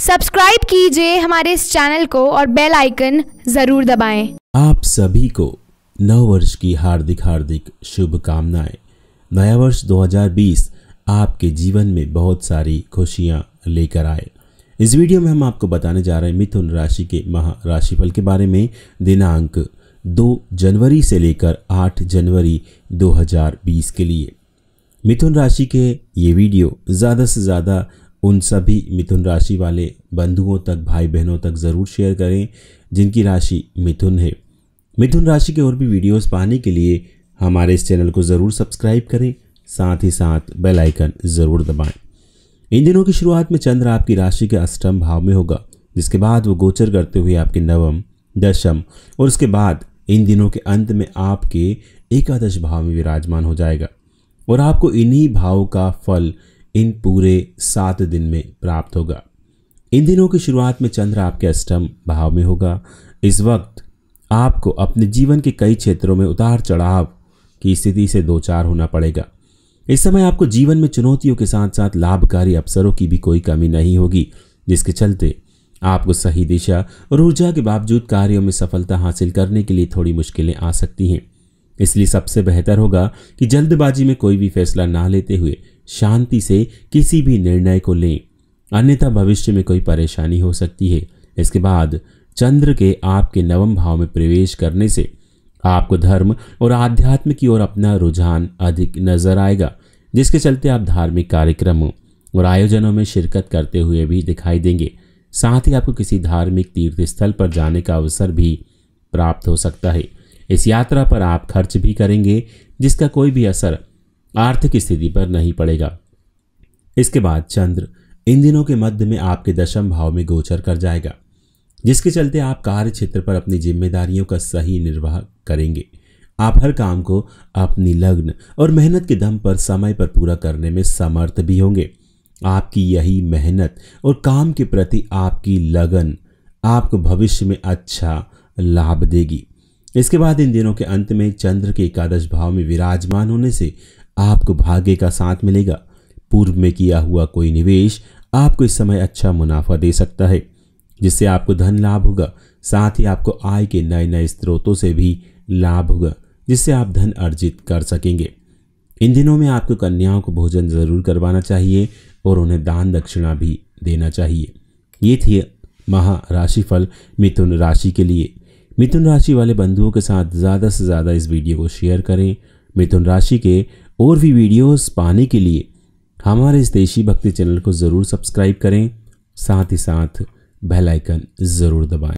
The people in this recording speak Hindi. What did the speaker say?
सब्सक्राइब कीजिए हमारे इस चैनल को और बेल आइकन ज़रूर दबाएँ। आप सभी को नव वर्ष की हार्दिक हार्दिक शुभकामनाएँ। नया वर्ष 2020 आपके जीवन में बहुत सारी खुशियाँ लेकर आए। इस वीडियो में हम आपको बताने जा रहे हैं मिथुन राशि के महा राशिफल के बारे में। दिनांक 2 जनवरी से लेकर 8 जनवरी 2020 के लिए। मिथुन राशि के ये वीडियो ज़्यादा से ज़्यादा उन सभी मिथुन राशि वाले बंधुओं तक भाई बहनों तक ज़रूर शेयर करें, जिनकी राशि मिथुन है। मिथुन राशि के और भी वीडियोस पाने के लिए हमारे इस चैनल को ज़रूर सब्सक्राइब करें, साथ ही साथ बेल आइकन ज़रूर दबाएँ। इन दिनों की शुरुआत में चंद्र आपकी राशि के अष्टम भाव में होगा, जिसके बाद वो गोचर करते हुए आपके नवम, दशम और उसके बाद इन दिनों के अंत में आपके एकादश भाव में विराजमान हो जाएगा और आपको इन्हीं भाव का फल इन पूरे सात दिन में प्राप्त होगा। इन दिनों की शुरुआत में चंद्र आपके अष्टम भाव में होगा। इस वक्त आपको अपने जीवन के कई क्षेत्रों में उतार चढ़ाव की स्थिति से दो चार होना पड़ेगा। इस समय आपको जीवन में चुनौतियों के साथ साथ लाभकारी अवसरों की भी कोई कमी नहीं होगी, जिसके चलते आपको सही दिशा और ऊर्जा के बावजूद कार्यों में सफलता हासिल करने के लिए थोड़ी मुश्किलें आ सकती हैं। इसलिए सबसे बेहतर होगा कि जल्दबाजी में कोई भी फैसला ना लेते हुए शांति से किसी भी निर्णय को लें। अन्यथा भविष्य में कोई परेशानी हो सकती है। इसके बाद चंद्र के आपके नवम भाव में प्रवेश करने से आपको धर्म और आध्यात्म की ओर अपना रुझान अधिक नज़र आएगा, जिसके चलते आप धार्मिक कार्यक्रमों और आयोजनों में शिरकत करते हुए भी दिखाई देंगे। साथ ही आपको किसी धार्मिक तीर्थ स्थल पर जाने का अवसर भी प्राप्त हो सकता है। इस यात्रा पर आप खर्च भी करेंगे, जिसका कोई भी असर आर्थिक स्थिति पर नहीं पड़ेगा। इसके बाद चंद्र इन दिनों के मध्य में आपके दशम भाव में गोचर कर जाएगा, जिसके चलते आप कार्य क्षेत्र पर अपनी जिम्मेदारियों का सही निर्वाह करेंगे। आप हर काम को अपनी लग्न और मेहनत के दम पर समय पर पूरा करने में समर्थ भी होंगे। आपकी यही मेहनत और काम के प्रति आपकी लगन आपको भविष्य में अच्छा लाभ देगी। इसके बाद इन दिनों के अंत में चंद्र के एकादश भाव में विराजमान होने से आपको भाग्य का साथ मिलेगा। पूर्व में किया हुआ कोई निवेश आपको इस समय अच्छा मुनाफा दे सकता है, जिससे आपको धन लाभ होगा। साथ ही आपको आय के नए नए स्रोतों से भी लाभ होगा, जिससे आप धन अर्जित कर सकेंगे। इन दिनों में आपको कन्याओं को भोजन ज़रूर करवाना चाहिए और उन्हें दान दक्षिणा भी देना चाहिए। ये थी महा राशिफल मिथुन राशि के लिए। मिथुन राशि वाले बंधुओं के साथ ज़्यादा से ज़्यादा इस वीडियो को शेयर करें। मिथुन राशि के और भी वीडियोस पाने के लिए हमारे इस देशी भक्ति चैनल को ज़रूर सब्सक्राइब करें। साथ ही साथ बेल आइकन ज़रूर दबाएँ।